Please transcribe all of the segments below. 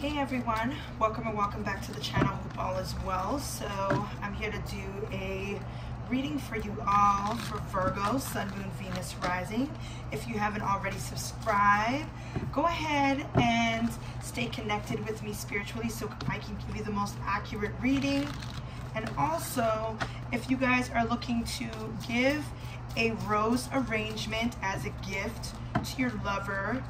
Hey everyone, welcome and welcome back to the channel. Hope all is well. So I'm here to do a reading for you all for Virgo, Sun, Moon, Venus, Rising. If you haven't already subscribed, go ahead and stay connected with me spiritually so I can give you the most accurate reading. And also, if you guys are looking to give a rose arrangement as a gift to your lover,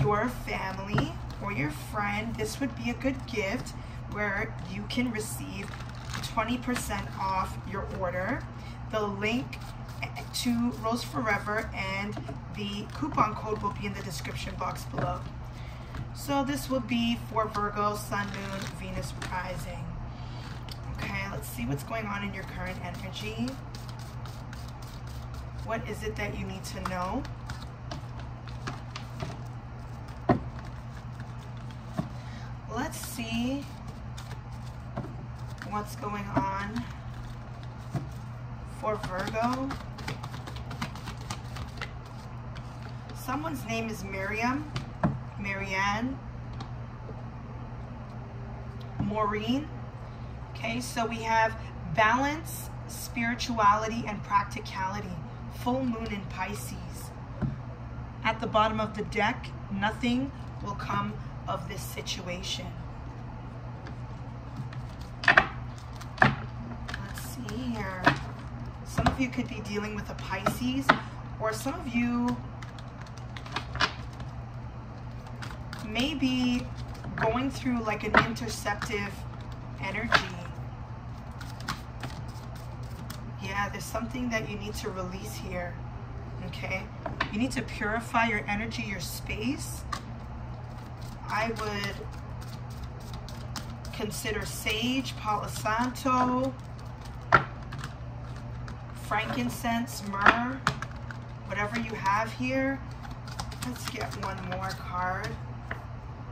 your family, or your friend, this would be a good gift where you can receive 20% off your order. The link to Rose Forever and the coupon code will be in the description box below. So this will be for Virgo, Sun, Moon, Venus, Rising. Okay, let's see what's going on in your current energy. What is it that you need to know? Let's see what's going on for Virgo. Someone's name is Miriam, Marianne, Maureen. Okay, so we have balance, spirituality, and practicality. Full moon in Pisces. At the bottom of the deck, nothing will come of this situation. Let's see here. Some of you could be dealing with a Pisces, or some of you may be going through like an interceptive energy. Yeah, there's something that you need to release here. Okay? You need to purify your energy, your space I would consider sage, Palo Santo, frankincense, myrrh, whatever you have here. Let's get one more card.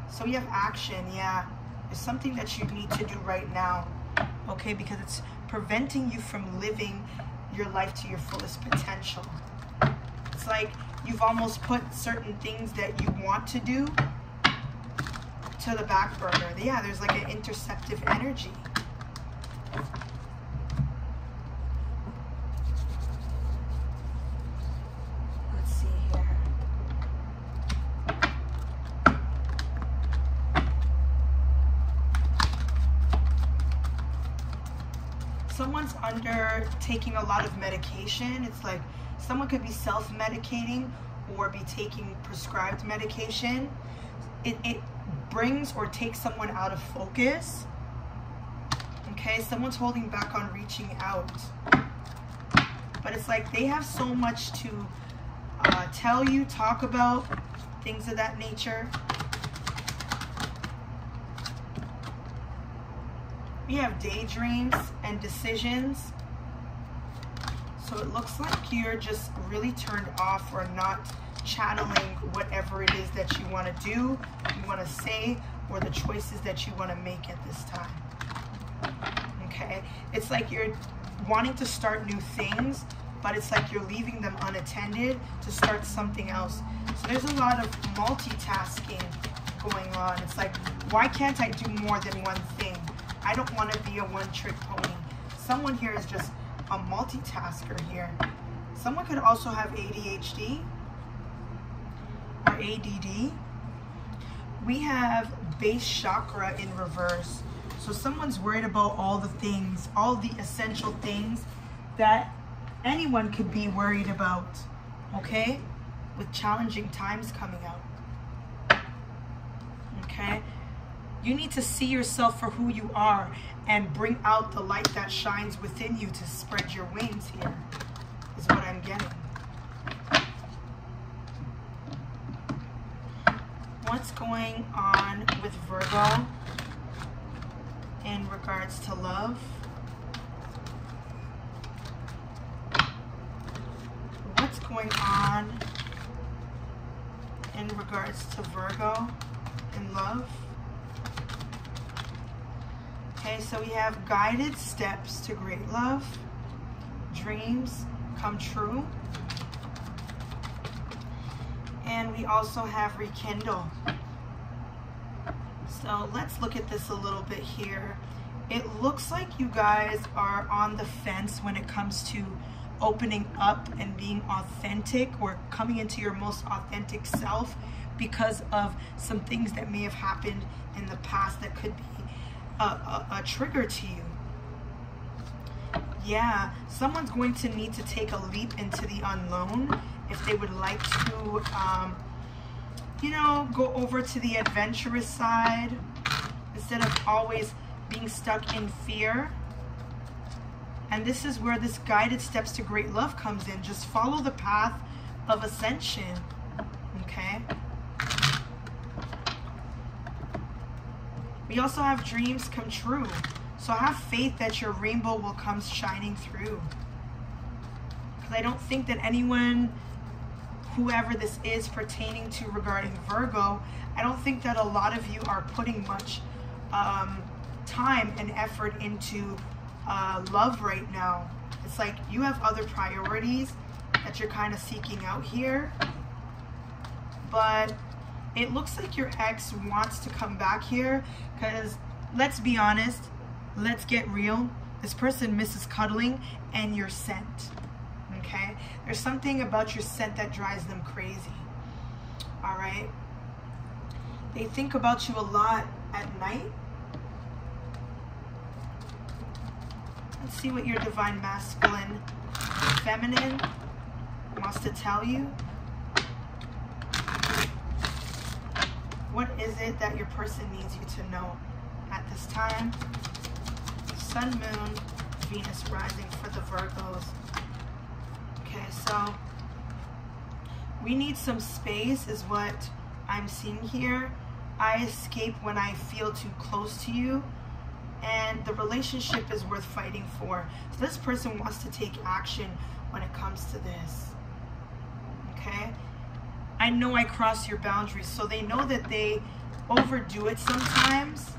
So we have action, yeah. It's something that you need to do right now, okay? Because it's preventing you from living your life to your fullest potential. It's like you've almost put certain things that you want to do to the back burner. Yeah, there's like an interceptive energy. Let's see here. Someone's under taking a lot of medication. It's like someone could be self-medicating or be taking prescribed medication. It, it brings or takes someone out of focus. Okay, someone's holding back on reaching out. But it's like they have so much to uh, tell you, talk about, things of that nature. We have daydreams and decisions. So it looks like you're just really turned off or not channeling whatever it is that you want to do, you want to say, or the choices that you want to make at this time. Okay? It's like you're wanting to start new things, but it's like you're leaving them unattended to start something else. So there's a lot of multitasking going on. It's like, why can't I do more than one thing? I don't want to be a one-trick pony. Someone here is just a multitasker here. Someone could also have ADHD ADD, we have base chakra in reverse. So someone's worried about all the things, all the essential things that anyone could be worried about, okay? With challenging times coming out, okay? You need to see yourself for who you are and bring out the light that shines within you to spread your wings here, is what I'm getting. What's going on with Virgo in regards to love. What's going on in regards to Virgo in love. Okay, so we have guided steps to great love, dreams come true, and we also have rekindle. So let's look at this a little bit here. It looks like you guys are on the fence when it comes to opening up and being authentic or coming into your most authentic self because of some things that may have happened in the past that could be a, a, a trigger to you. Yeah, someone's going to need to take a leap into the unknown if they would like to, um, you know, go over to the adventurous side instead of always being stuck in fear. And this is where this guided steps to great love comes in. Just follow the path of ascension. Okay? We also have dreams come true. So have faith that your rainbow will come shining through. Because I don't think that anyone, whoever this is pertaining to regarding Virgo, I don't think that a lot of you are putting much um, time and effort into uh, love right now. It's like you have other priorities that you're kind of seeking out here. But it looks like your ex wants to come back here because let's be honest, let's get real. This person misses cuddling and your scent. Okay? There's something about your scent that drives them crazy. All right? They think about you a lot at night Let's see what your divine masculine feminine wants to tell you. What is it that your person needs you to know at this time? Sun, Moon, Venus rising for the Virgos. Okay, so we need some space is what I'm seeing here. I escape when I feel too close to you and the relationship is worth fighting for. So this person wants to take action when it comes to this. Okay? I know I cross your boundaries. So they know that they overdo it sometimes,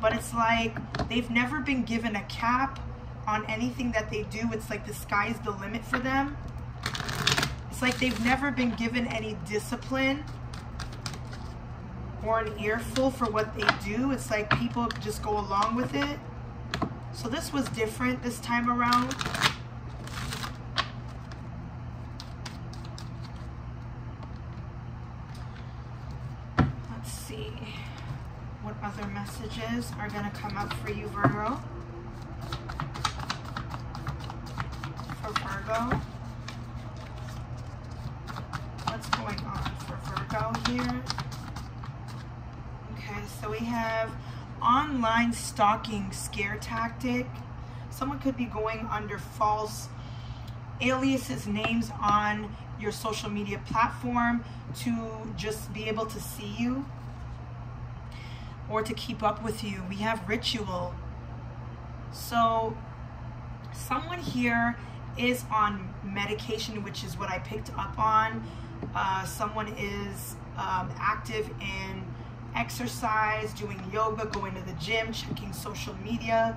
but it's like they've never been given a cap on anything that they do. It's like the sky's the limit for them. It's like they've never been given any discipline or an earful for what they do. It's like people just go along with it. So this was different this time around. Let's see what other messages are going to come up for you, Virgo. Virgo. What's going on for Virgo here? Okay, so we have online stalking scare tactic. Someone could be going under false aliases, names on your social media platform to just be able to see you or to keep up with you. We have ritual. So someone here is on medication, which is what I picked up on. Uh, someone is um, active in exercise, doing yoga, going to the gym, checking social media,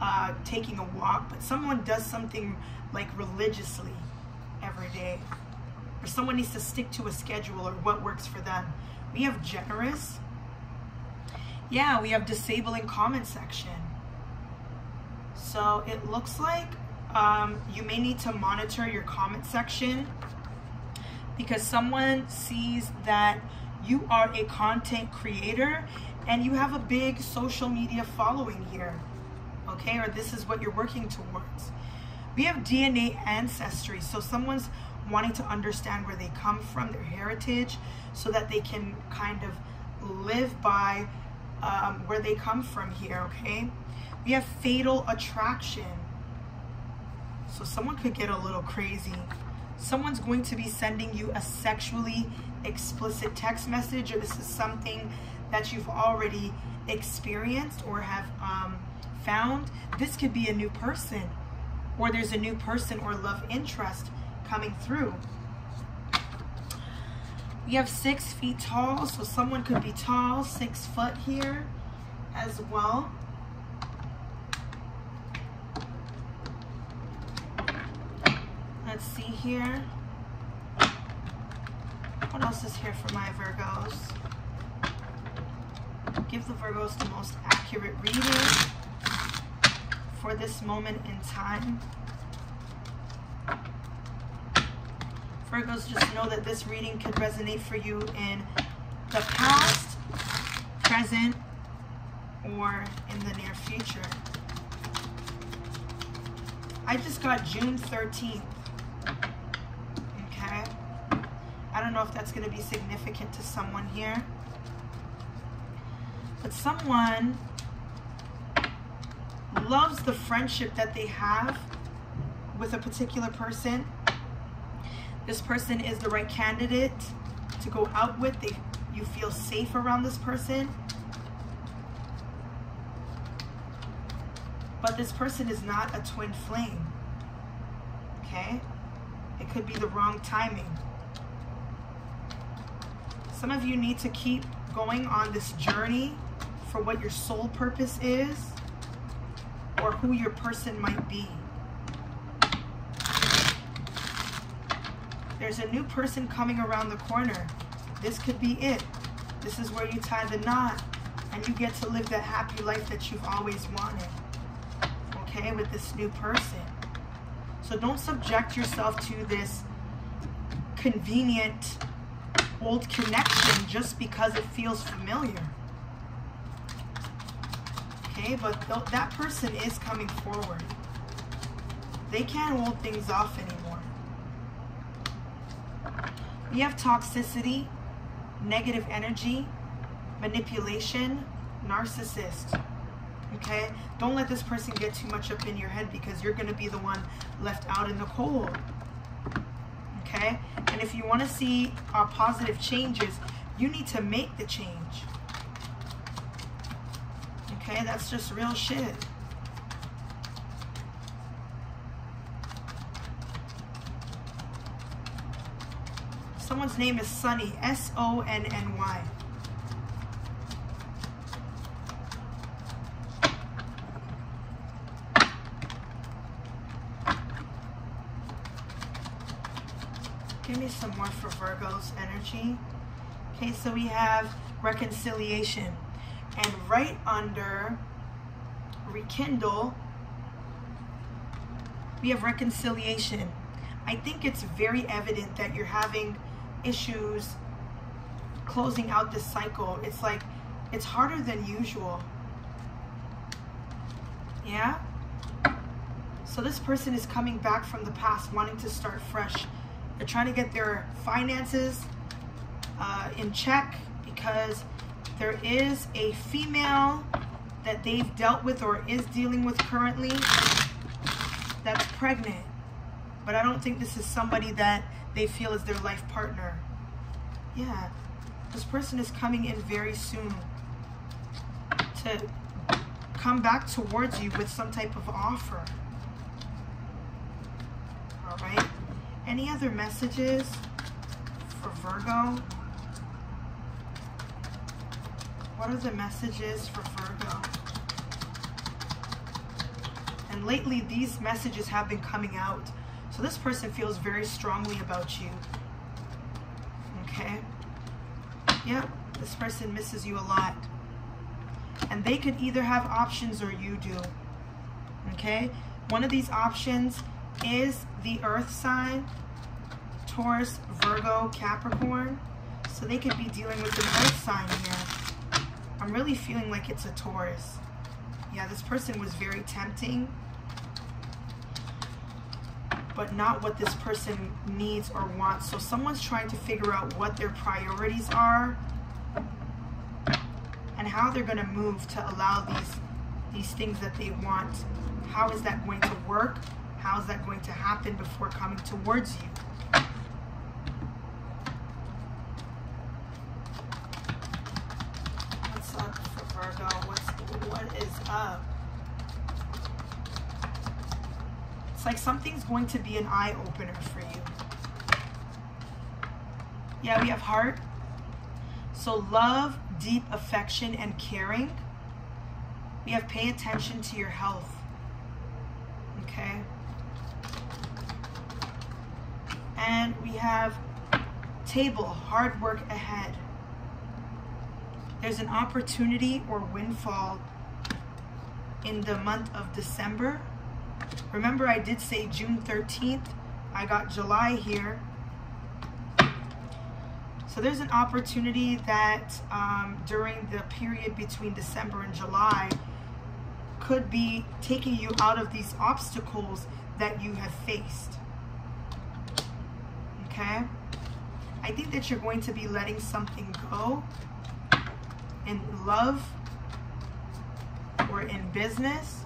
uh, taking a walk, but someone does something like religiously every day, or someone needs to stick to a schedule or what works for them. We have generous. Yeah, we have disabling comment section. So it looks like um, you may need to monitor your comment section because someone sees that you are a content creator and you have a big social media following here, okay? Or this is what you're working towards. We have DNA ancestry, so someone's wanting to understand where they come from, their heritage, so that they can kind of live by um, where they come from here, okay? We have fatal attraction. So someone could get a little crazy. Someone's going to be sending you a sexually explicit text message or this is something that you've already experienced or have um, found, this could be a new person or there's a new person or love interest coming through. We have six feet tall, so someone could be tall, six foot here as well. Let's see here. What else is here for my Virgos? give the Virgos the most accurate reading for this moment in time. Virgos, just know that this reading could resonate for you in the past, present, or in the near future. I just got June 13th. Okay. I don't know if that's going to be significant to someone here. But someone loves the friendship that they have with a particular person. This person is the right candidate to go out with. They, you feel safe around this person. But this person is not a twin flame. Okay? It could be the wrong timing. Some of you need to keep going on this journey for what your soul purpose is or who your person might be. There's a new person coming around the corner. This could be it. This is where you tie the knot and you get to live that happy life that you've always wanted. Okay, with this new person. So don't subject yourself to this convenient old connection just because it feels familiar. Okay, but th that person is coming forward. They can't hold things off anymore. We have toxicity, negative energy, manipulation, narcissist. Okay? Don't let this person get too much up in your head because you're going to be the one left out in the cold. Okay? And if you want to see uh, positive changes, you need to make the change. Okay? That's just real shit. Someone's name is Sunny, S-O-N-N-Y. Some more for Virgo's energy. Okay, so we have reconciliation. And right under rekindle, we have reconciliation. I think it's very evident that you're having issues closing out this cycle. It's like, it's harder than usual. Yeah? So this person is coming back from the past, wanting to start fresh. They're trying to get their finances uh, in check because there is a female that they've dealt with or is dealing with currently that's pregnant. But I don't think this is somebody that they feel is their life partner. Yeah, this person is coming in very soon to come back towards you with some type of offer. All right. Any other messages for Virgo? What are the messages for Virgo? And lately, these messages have been coming out. So this person feels very strongly about you. Okay? Yep, this person misses you a lot. And they could either have options or you do. Okay? One of these options is the earth sign, Taurus, Virgo, Capricorn. So they could be dealing with an earth sign here. I'm really feeling like it's a Taurus. Yeah, this person was very tempting, but not what this person needs or wants. So someone's trying to figure out what their priorities are and how they're going to move to allow these these things that they want. How is that going to work? How is that going to happen before coming towards you? What's up for Virgo? What's, what is up? It's like something's going to be an eye-opener for you. Yeah, we have heart. So love, deep affection, and caring. We have pay attention to your health. Okay. And we have table, hard work ahead. There's an opportunity or windfall in the month of December. Remember, I did say June 13th. I got July here. So there's an opportunity that um, during the period between December and July could be taking you out of these obstacles that you have faced. Okay? I think that you're going to be letting something go in love or in business.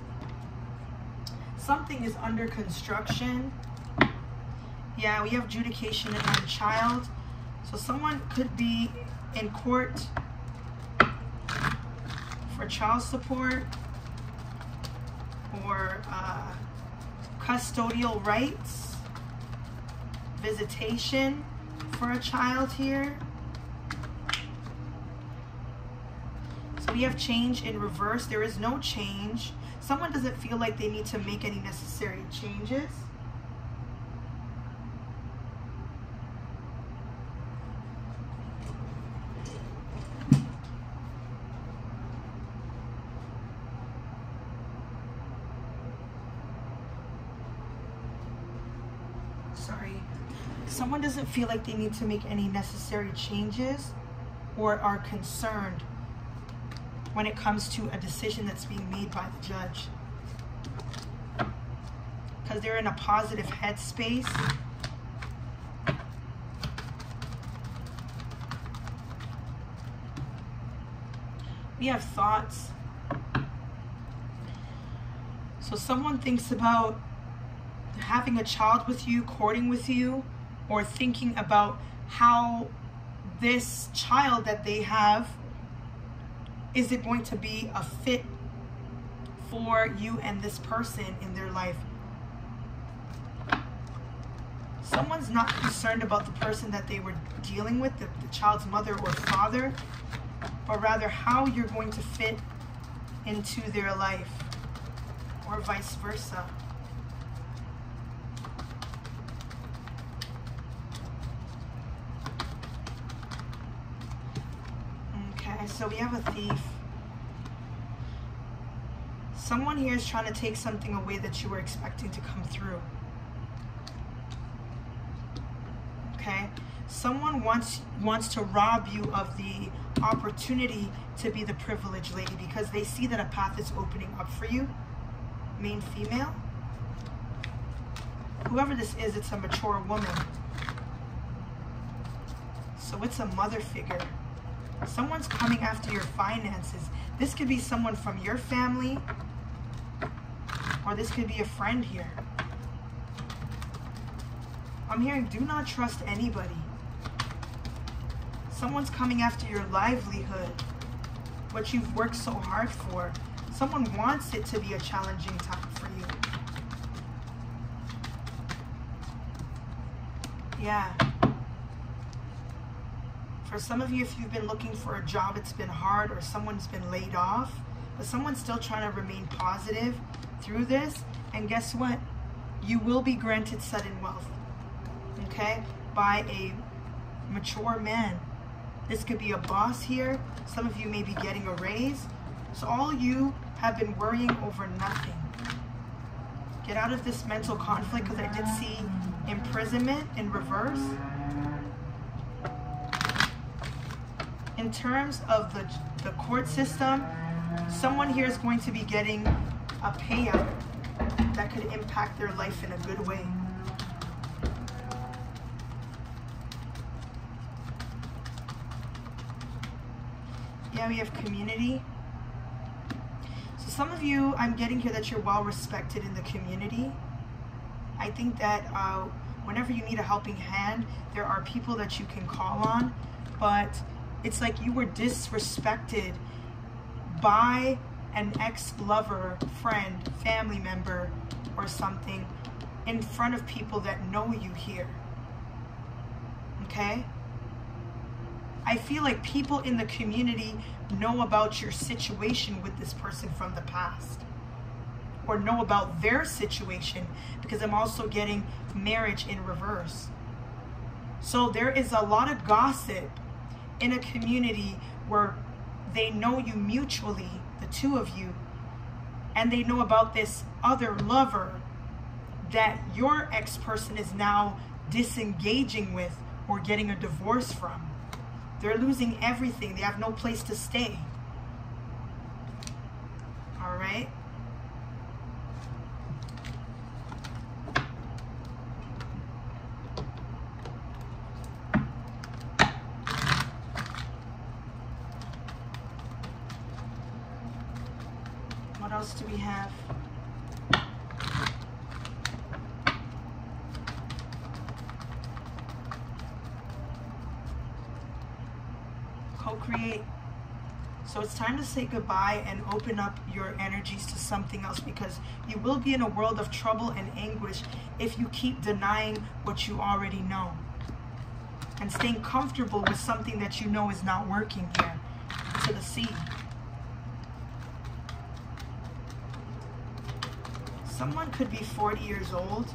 Something is under construction. Yeah, we have adjudication and a child. So someone could be in court for child support or uh, custodial rights, visitation for a child here. So we have change in reverse. There is no change. Someone doesn't feel like they need to make any necessary changes. someone doesn't feel like they need to make any necessary changes or are concerned when it comes to a decision that's being made by the judge. Because they're in a positive headspace. We have thoughts. So someone thinks about having a child with you, courting with you, or thinking about how this child that they have is it going to be a fit for you and this person in their life? Someone's not concerned about the person that they were dealing with the, the child's mother or father but rather how you're going to fit into their life or vice versa so we have a thief. Someone here is trying to take something away that you were expecting to come through. Okay? Someone wants wants to rob you of the opportunity to be the privileged lady because they see that a path is opening up for you. Main female. Whoever this is, it's a mature woman. So it's a mother figure. Someone's coming after your finances. This could be someone from your family, or this could be a friend here. I'm hearing do not trust anybody. Someone's coming after your livelihood, what you've worked so hard for. Someone wants it to be a challenging time for you. Yeah. For some of you, if you've been looking for a job, it's been hard or someone's been laid off, but someone's still trying to remain positive through this. And guess what? You will be granted sudden wealth, okay, by a mature man. This could be a boss here. Some of you may be getting a raise. So all you have been worrying over nothing. Get out of this mental conflict because I did see imprisonment in reverse. In terms of the, the court system, someone here is going to be getting a payout that could impact their life in a good way. Yeah, we have community. So some of you, I'm getting here that you're well respected in the community. I think that uh, whenever you need a helping hand, there are people that you can call on, but it's like you were disrespected by an ex-lover, friend, family member, or something in front of people that know you here. Okay? I feel like people in the community know about your situation with this person from the past or know about their situation because I'm also getting marriage in reverse. So there is a lot of gossip in a community where they know you mutually, the two of you, and they know about this other lover that your ex person is now disengaging with or getting a divorce from. They're losing everything. They have no place to stay. All right? What else do we have? Co-create. So it's time to say goodbye and open up your energies to something else because you will be in a world of trouble and anguish if you keep denying what you already know and staying comfortable with something that you know is not working here to the sea. Someone could be 40 years old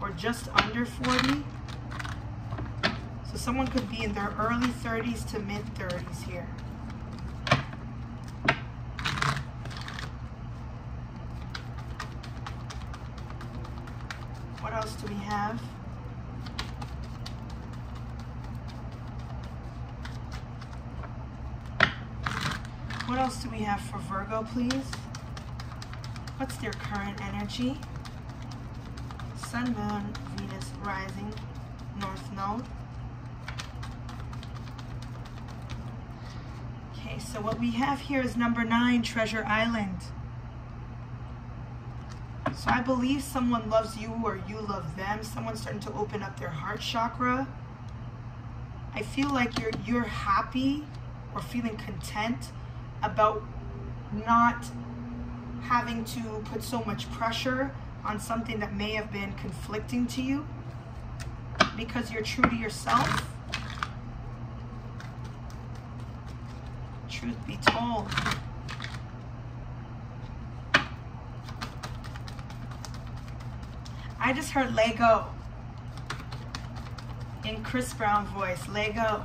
or just under 40. So someone could be in their early 30s to mid 30s here. What else do we have? What else do we have for Virgo, please? What's their current energy? Sun, Moon, Venus, Rising, North Node. Okay, so what we have here is number nine, Treasure Island. So I believe someone loves you or you love them. Someone's starting to open up their heart chakra. I feel like you're you're happy or feeling content about not having to put so much pressure on something that may have been conflicting to you because you're true to yourself. Truth be told. I just heard Lego in Chris Brown voice. Lego.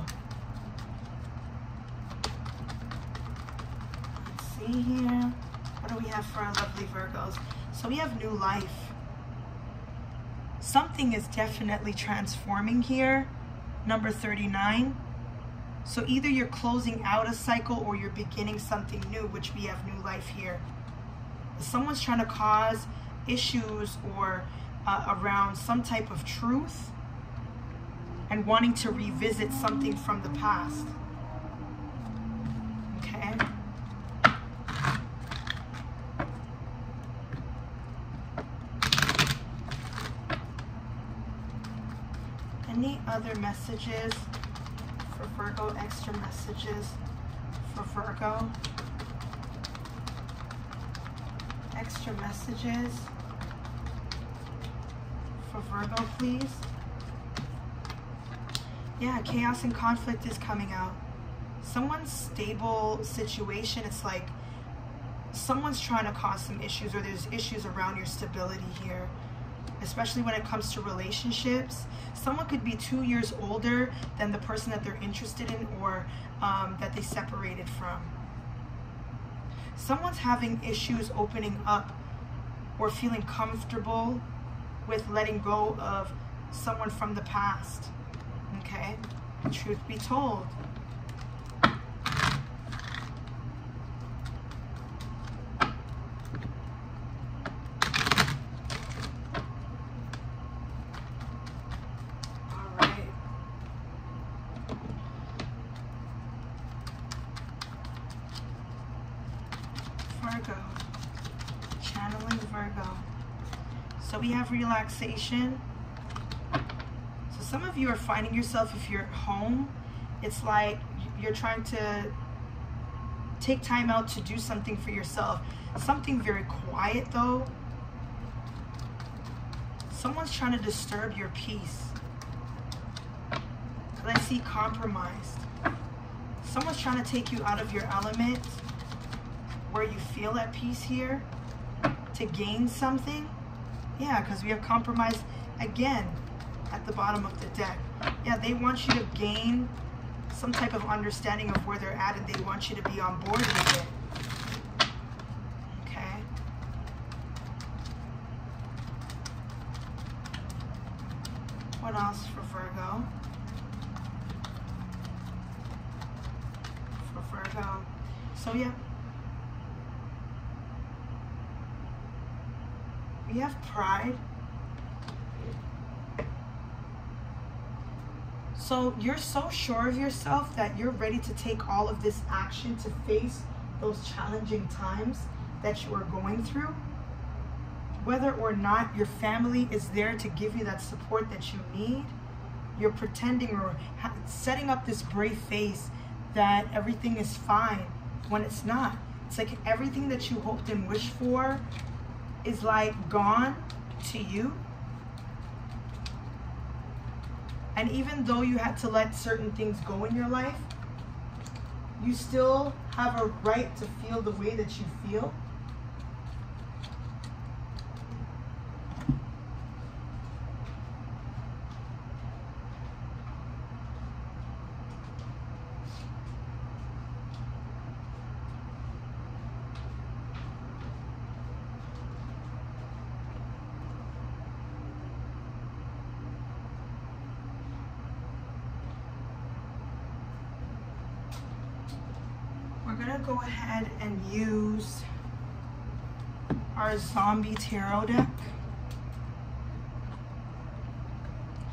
Here. What do we have for our lovely Virgos? So we have new life. Something is definitely transforming here. Number 39. So either you're closing out a cycle or you're beginning something new, which we have new life here. Someone's trying to cause issues or uh, around some type of truth and wanting to revisit something from the past. Okay. Any other messages for Virgo? Extra messages for Virgo? Extra messages for Virgo, please. Yeah, chaos and conflict is coming out. Someone's stable situation, it's like someone's trying to cause some issues or there's issues around your stability here especially when it comes to relationships. Someone could be two years older than the person that they're interested in or um, that they separated from. Someone's having issues opening up or feeling comfortable with letting go of someone from the past. Okay? Truth be told. Virgo. Channeling Virgo. So we have relaxation. So some of you are finding yourself, if you're at home, it's like you're trying to take time out to do something for yourself. Something very quiet though. Someone's trying to disturb your peace. Because I see compromised. Someone's trying to take you out of your element where you feel at peace here to gain something. Yeah, because we have compromise again at the bottom of the deck. Yeah, they want you to gain some type of understanding of where they're at and they want you to be on board with it. What else for Virgo? For Virgo. So yeah. We have pride. So you're so sure of yourself that you're ready to take all of this action to face those challenging times that you are going through whether or not your family is there to give you that support that you need, you're pretending or setting up this brave face that everything is fine when it's not. It's like everything that you hoped and wished for is like gone to you. And even though you had to let certain things go in your life, you still have a right to feel the way that you feel. gonna go ahead and use our zombie tarot deck.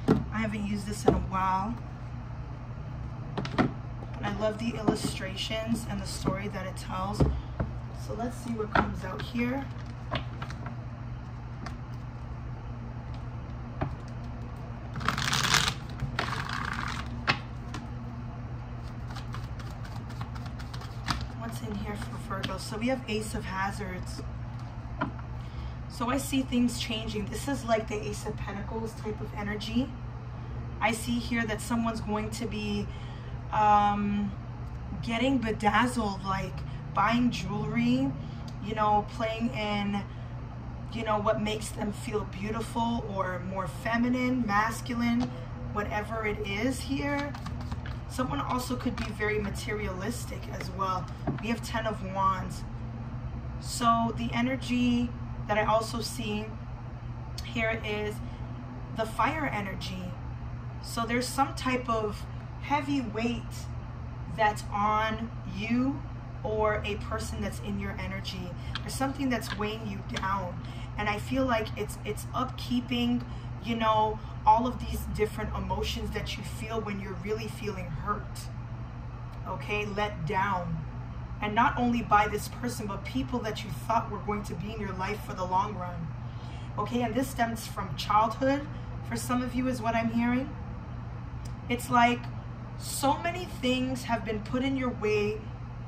I haven't used this in a while. But I love the illustrations and the story that it tells. So let's see what comes out here. What's in here for Virgo? So we have Ace of Hazards. So I see things changing. This is like the Ace of Pentacles type of energy. I see here that someone's going to be um, getting bedazzled, like buying jewelry, you know, playing in, you know, what makes them feel beautiful or more feminine, masculine, whatever it is here. Someone also could be very materialistic as well. We have 10 of Wands. So the energy that I also see here is the fire energy. So there's some type of heavy weight that's on you or a person that's in your energy. There's something that's weighing you down. And I feel like it's it's upkeeping, you know, all of these different emotions that you feel when you're really feeling hurt, okay, let down. And not only by this person, but people that you thought were going to be in your life for the long run. Okay, and this stems from childhood, for some of you, is what I'm hearing. It's like so many things have been put in your way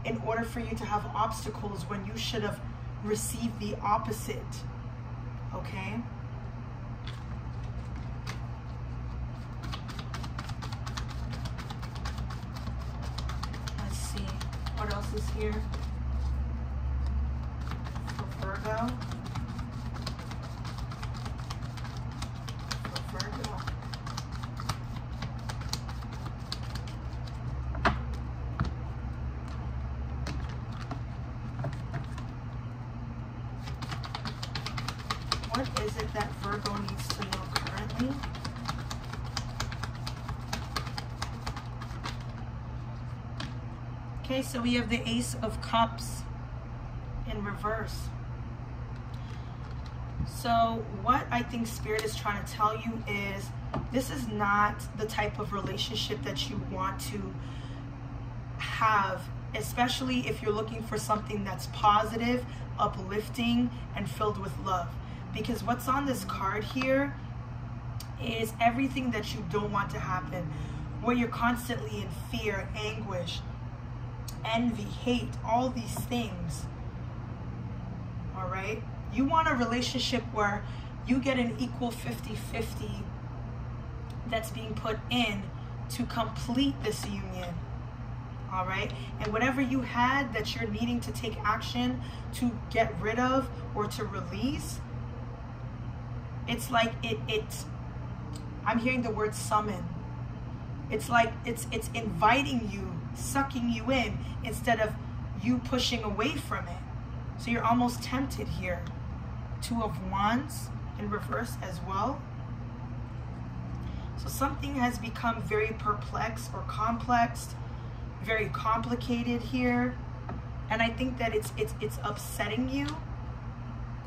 in order for you to have obstacles when you should have received the opposite. Okay? is here for Virgo. For Virgo. What is it that Virgo needs to know currently? Okay, so we have the Ace of Cups in reverse. So what I think Spirit is trying to tell you is this is not the type of relationship that you want to have, especially if you're looking for something that's positive, uplifting, and filled with love. Because what's on this card here is everything that you don't want to happen, where you're constantly in fear, anguish, envy, hate, all these things. All right? You want a relationship where you get an equal 50 50 that's being put in to complete this union. All right? And whatever you had that you're needing to take action to get rid of or to release, it's like it, it I'm hearing the word summon. It's like it's it's inviting you, sucking you in instead of you pushing away from it. So you're almost tempted here. Two of Wands in reverse as well. So something has become very perplexed or complex, very complicated here. And I think that it's it's it's upsetting you.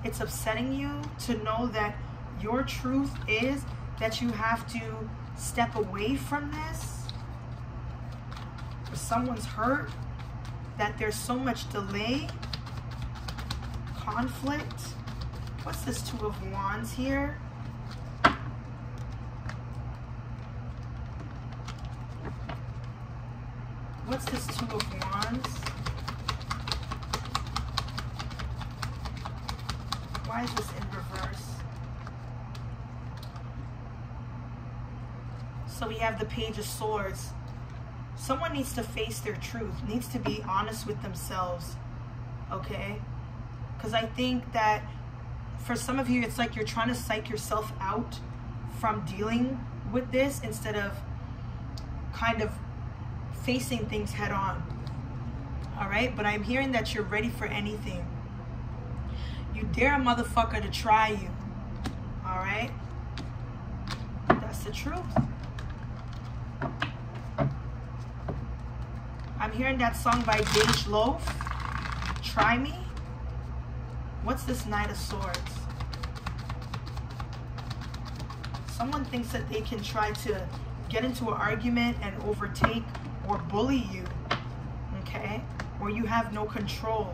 It's upsetting you to know that your truth is that you have to step away from this. Someone's hurt, that there's so much delay, conflict. What's this Two of Wands here? What's this Two of Wands? Why is this in reverse? So we have the Page of Swords. Someone needs to face their truth, needs to be honest with themselves, okay? Because I think that for some of you, it's like you're trying to psych yourself out from dealing with this instead of kind of facing things head on. All right, but I'm hearing that you're ready for anything. You dare a motherfucker to try you. All right, that's the truth. I'm hearing that song by Dej Loaf. Try me. What's this Knight of Swords? Someone thinks that they can try to get into an argument and overtake or bully you, okay? Or you have no control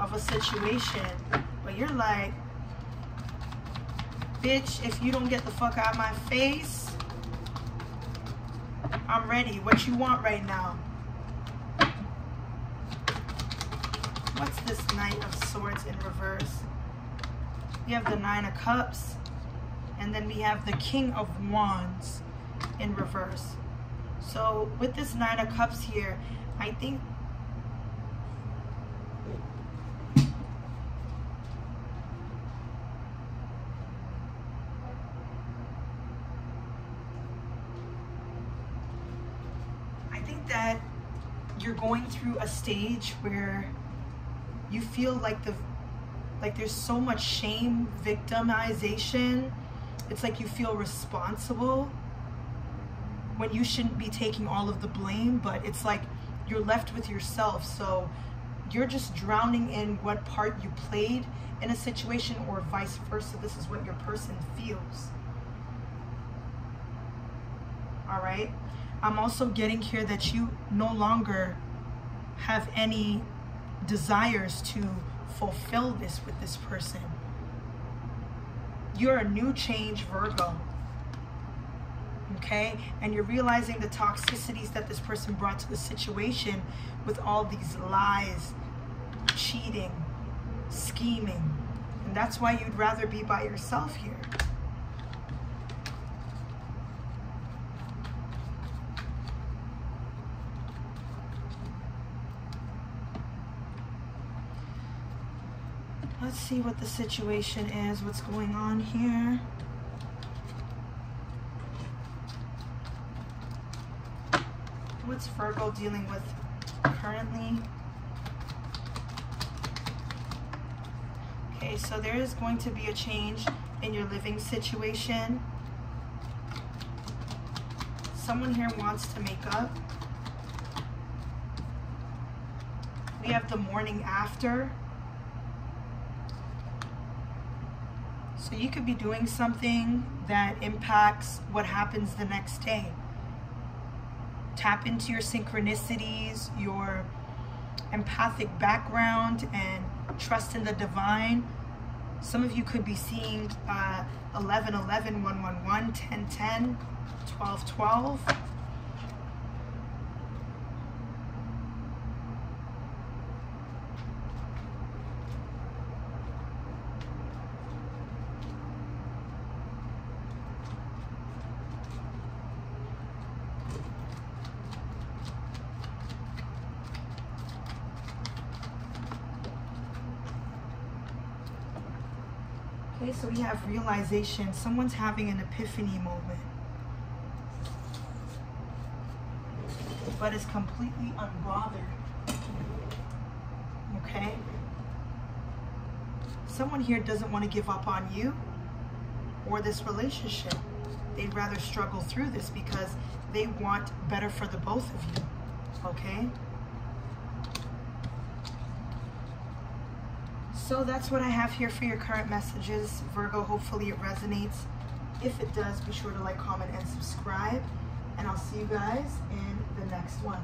of a situation. But you're like, bitch, if you don't get the fuck out of my face, I'm ready. What you want right now? What's this Knight of Swords in reverse? We have the Nine of Cups. And then we have the King of Wands in reverse. So with this Nine of Cups here, I think I think that you're going through a stage where you feel like the like there's so much shame, victimization. It's like you feel responsible when you shouldn't be taking all of the blame, but it's like you're left with yourself. So you're just drowning in what part you played in a situation or vice versa. This is what your person feels. All right. I'm also getting here that you no longer have any desires to fulfill this with this person. You're a new change Virgo okay? And you're realizing the toxicities that this person brought to the situation with all these lies, cheating, scheming. And that's why you'd rather be by yourself here. Let's see what the situation is, what's going on here. what's Virgo dealing with currently? Okay, so there is going to be a change in your living situation. Someone here wants to make up. We have the morning after. So you could be doing something that impacts what happens the next day tap into your synchronicities, your empathic background, and trust in the divine. Some of you could be seeing uh, 11, 11, 111, 10, 10, 12, 12. Realization. Someone's having an epiphany moment. but is completely unbothered. Okay? Someone here doesn't want to give up on you or this relationship. They'd rather struggle through this because they want better for the both of you. Okay? So that's what I have here for your current messages. Virgo, hopefully it resonates. If it does, be sure to like, comment, and subscribe. And I'll see you guys in the next one.